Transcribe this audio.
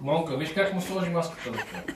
Монка, виж как му сложи маската на човек.